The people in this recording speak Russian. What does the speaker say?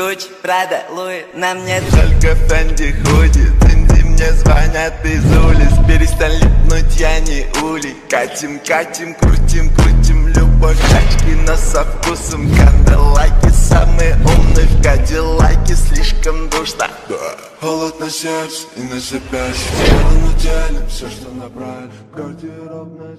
Гуч, Прада, Луи, нам нет Только Фэнди ходит, Инди мне звонят из улиц. Перестань липнуть, я не улей. Катим, катим, крутим, крутим Любовь, тачки, но со вкусом Канделаки, самые умные. В Кадиллаке Слишком душно. Холод на сердце и на запястье Тело на теле, все, что направили Гардеробная